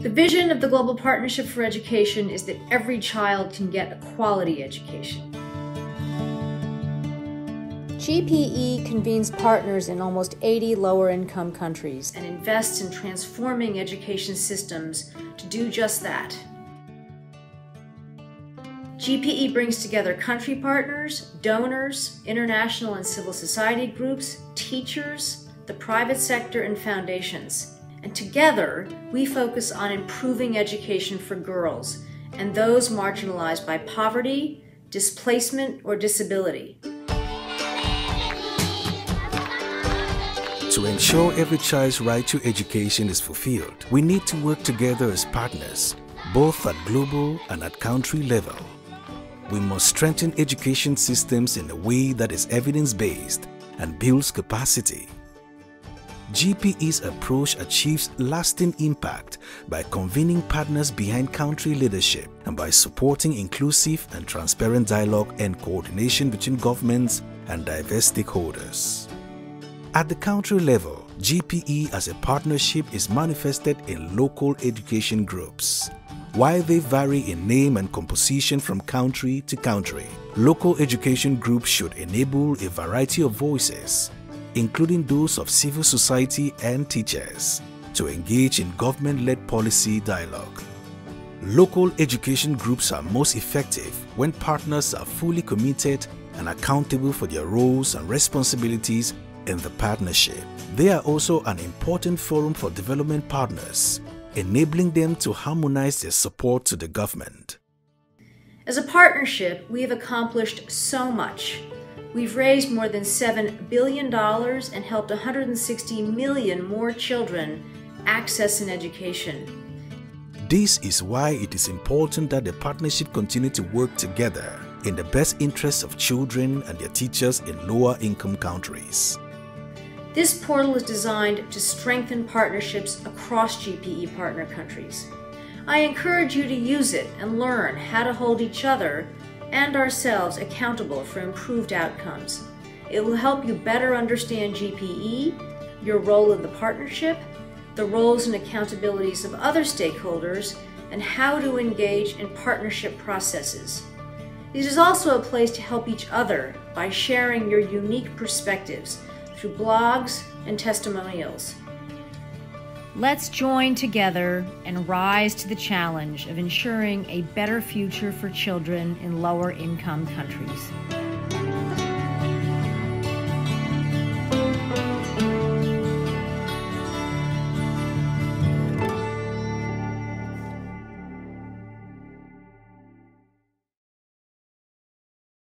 The vision of the Global Partnership for Education is that every child can get a quality education. GPE convenes partners in almost 80 lower income countries and invests in transforming education systems to do just that. GPE brings together country partners, donors, international and civil society groups, teachers, the private sector, and foundations. And together, we focus on improving education for girls and those marginalized by poverty, displacement, or disability. To ensure every child's right to education is fulfilled, we need to work together as partners, both at global and at country level. We must strengthen education systems in a way that is evidence-based and builds capacity. GPE's approach achieves lasting impact by convening partners behind country leadership and by supporting inclusive and transparent dialogue and coordination between governments and diverse stakeholders. At the country level, GPE as a partnership is manifested in local education groups. While they vary in name and composition from country to country, local education groups should enable a variety of voices including those of civil society and teachers, to engage in government-led policy dialogue. Local education groups are most effective when partners are fully committed and accountable for their roles and responsibilities in the partnership. They are also an important forum for development partners, enabling them to harmonize their support to the government. As a partnership, we have accomplished so much We've raised more than $7 billion and helped 160 million more children access an education. This is why it is important that the partnership continue to work together in the best interests of children and their teachers in lower income countries. This portal is designed to strengthen partnerships across GPE partner countries. I encourage you to use it and learn how to hold each other and ourselves accountable for improved outcomes. It will help you better understand GPE, your role in the partnership, the roles and accountabilities of other stakeholders, and how to engage in partnership processes. It is also a place to help each other by sharing your unique perspectives through blogs and testimonials. Let's join together and rise to the challenge of ensuring a better future for children in lower income countries.